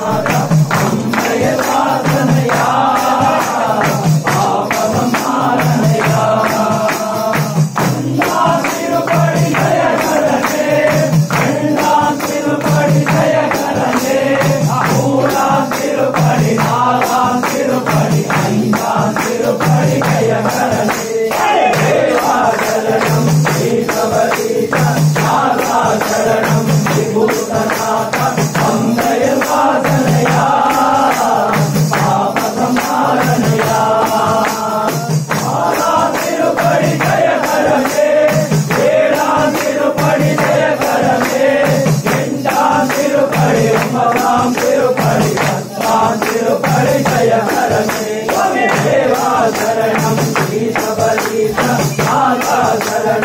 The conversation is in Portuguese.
Parabéns.